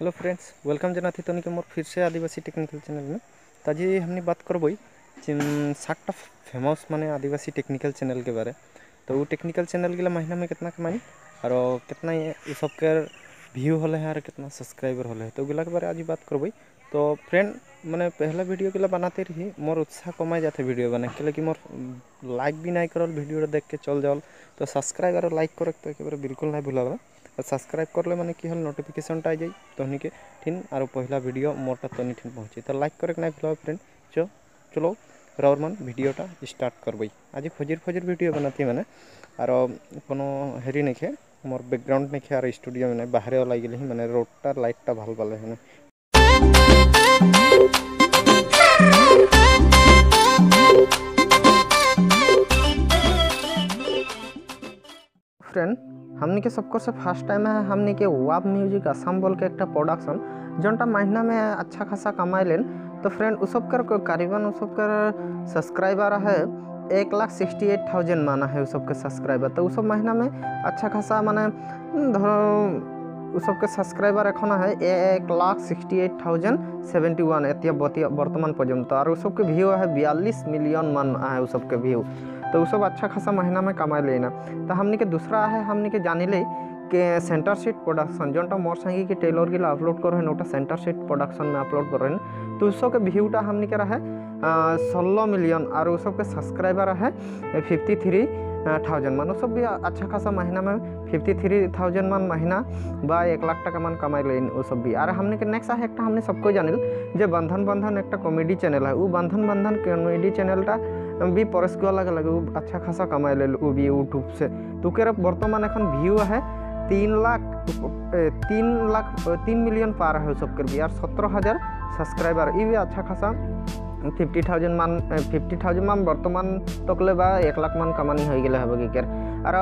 Hello friends welcome जना थी तो मोर फिर से आदिवासी टेक्निकल चैनल में। तो आज हमने बात करबई सातटा फ़ेमस माने आदिवासी टेक्निकल चैनल के बारे। तो वो टेक्निकल चैनल गला महीना में कितना कमाई, और कितना ये सबके व्यू होले हैं, और कितना सब्सक्राइबर होले तो गला के बारे आज बात करबई तो फ्रेंड मैंने पहला वीडियो के बनाते रही मोर उत्साह कमाई जाते वीडियो बना के लेकिन मोर लाइक भी नहीं करल वीडियो देख के चल जाओ तो सब्सक्राइब और लाइक करे तो एक बिल्कुल नहीं भूला सब्सक्राइब कर ले मैंने कि हल नोटिफिकेशन आ जाए तो हनी के ठिन और पहला वीडियो मोरटा तो ठिन पहुँचे तो लाइक करे ना भूल फ्रेंड चो चलो राउर मन भिडियोटा स्टार्ट करबई आज फजिर फजिर वीडियो बनाती मैंने और कोनो हेरी नहीं खे मोर बैकग्राउंड नहीं खे और स्टूडियो में बाहर वाला गए मैंने रोडटा लाइटा भल पाले है फ्रेंड हमने के सबको से फ़र्स्ट टाइम है, हमने के वाब म्यूज़िक असम बोल के एक प्रोडक्शन जोटा महीना में अच्छा खासा कमाइलन लेन। तो फ्रेंड उस सबकर करीबन, उस सबकर सब्सक्राइबर है एक लाख सिक्सटी एट थाउज़ेंड माना है उस सबके सब्सक्राइबर तो उस सब महीना में अच्छा खासा माने धरो उस सब के सब्सक्राइबर एखन है एक lakh sixty eight thousand seventy one, एतिया बर्तमान पर्यंत। और उस सब के व्यू है बयालीस मिलियन मन है उस सब के व्यू तो सब अच्छा खासा महीना में कमा लेना। तो हमने के दूसरा है, हमने के जाने ले के सेंटर सीट प्रोडक्शन जोटा मोर संगे के टेलर गिला अपलोड कर सेंटर सीट प्रोडक्शन में अपलोड कर तो उसके व्यूटा हमने के रहा सोलह मिलियन और उस सब के सब्सक्राइबर है फिफ्टी थ्री थाउज़ेंड मान सब भी अच्छा खासा महीना में फिफ्टी थ्री थाउज़ेंड मान महीना बा, एक लाख टका मान कमाई लेन वो सब भी। और हमने के नेक्स्ट है एक हमने सबको जानिल जे बंधन बंधन एक कॉमेडी चैनल है। वो बंधन बंधन कॉमेडी चैनलटा भी परस लगे लगे अच्छा खासा कमाई ले वो भी यूट्यूब से। तो बर्तमान एन व्यू है तीन लाख तीन लाख तीन मिलियन पार है सबके भी। और सत्रह हज़ार सब्सक्राइबर ये भी अच्छा खासा फिफ्टी थाउज़ेंड मान फिफ्टी थाउज़ेंड मान बर्तमान तकले बा एक लाख मान कमानी हो गए हम के और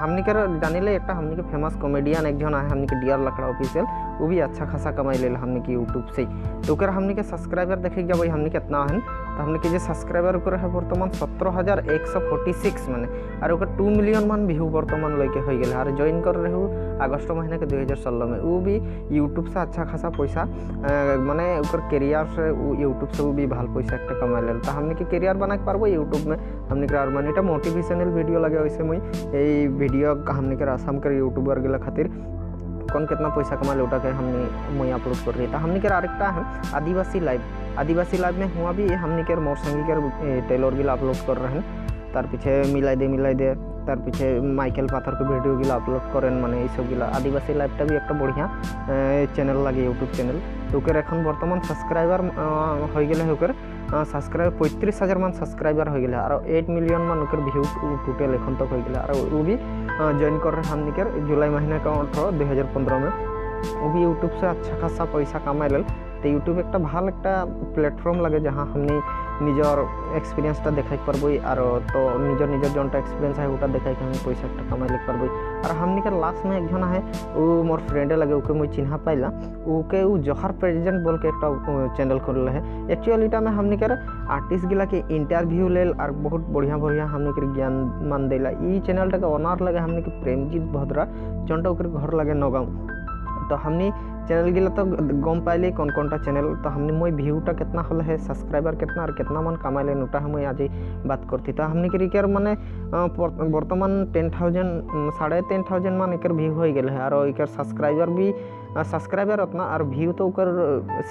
हमने के जानिले एक हमनिके फ़ेमस कॉमेडियन एक जन है हमनिके डियर लकड़ा ऑफिशियल वो भी अच्छा खासा कमाई ले हमनिके यूट्यूब से तो कर हमनिके सब्सक्राइबर देखे जब हमनिके इतना है तो हमने के सब्सक्राइबर कर है बर्तमान सत्रह हज़ार एक सौ फोर्टी सिक्स मैंने और टू मिलियन मान व्यू बर्तमान लेके हो गए और ज्वाइन कर रहे हो अगस्त महीना के दुई हज़ार सोलह में वो भी यूट्यूब से अच्छा खासा पैसा माने कैरियर से यूट्यूब से भी भल पैसा एक कमा ले तो हमने के कैरियर बना के पार्बो यूट्यूब में हमने के मानी मोटिवेशनल वीडियो लगे वैसे मुई ये वीडियो हमने के आसाम कर यूट्यूबर गला खातिर कौन कितना पैसा कमा ले के हमने मुई अपलोड कर रही है हमने के आरेकटा है आदिवासी लाइव आदिवासी लाइव में हुआ भी हमने के मोर संगी के टेलर गिला अपलोड कर रहे हैं। तार पीछे मिलाई दे मिलाई दे, तार पीछे माइकेल पाथर के भिडियो गिला अपलोड करें माने सब गिला आदिवासी लाइवटा भी एक बढ़िया चैनल लगे यूट्यूब चैनल तो एखन बर्तमान सब्सक्राइबर हो गए होकर सब्सक्राइबर पैंतीस हज़ार मान सब्सक्राइबर हो गए और एट मिलियन मान व्यू टोटल एखन तक हो। गए और वो भी ज्वाइन कर रहे हमने के जुलाई महीने का अठारह पंद्रह में। वो भी यूट्यूब से अच्छा खासा पैसा कमाए तो यूट्यूब एक भल एक प्लेटफर्म लगे जहाँ हमने निजर एक्सपीरियंसटा देखा पारबई और तो निजर निजर जोटा एक्सपीरियंस है वो देखा हम पैसा एक कमाई ले पारबई और हमने के लास्ट में एक जन है वो मोर फ्रेंडे लगे ओके मुझे चिन्हा पाइला वो जहर प्रेजेंट बोल के एक चैनल खोल है एक्चुअली में हमने के आर्टिस्ट गिला के इंटरव्यू ले और बहुत बढ़िया बढ़िया हमने के ज्ञान मान देला चैनल के ओनर लगे हमने के प्रेमजीत भद्रा जोटा घर लगे नगाँव तो हमने चैनल गिला तो गम पाइले कौन कौन टा चैनल तो हमने मैं व्यूटा कितना हल है सब्सक्राइबर कितना और कितना मन कमा लेन उटा हम आज बात करती। तो हमने के माने बर्तमान टेन थाउज़ेंड साढ़े टेन थाउज़ेंड मान एक व्यू हो गए है। और एक सब्सक्राइबर भी सब्सक्राइबर उतना और व्यू तो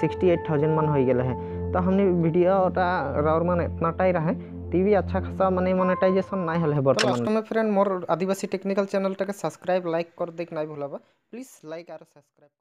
सिक्सटी एट थाउज़ेंड मान हो गए है। तो हमने वीडियोटा राउर मान इतनाटा ही रहे। टीवी अच्छा खासा माने मोनेटाइजेशन ना हल है बर्तमान में फ्रेंड मोर आदिवासी टेक्निकल चैनल सब्सक्राइब लाइक कर देख नाइ भूलबा। प्लीज़ लाइक और सब्सक्राइब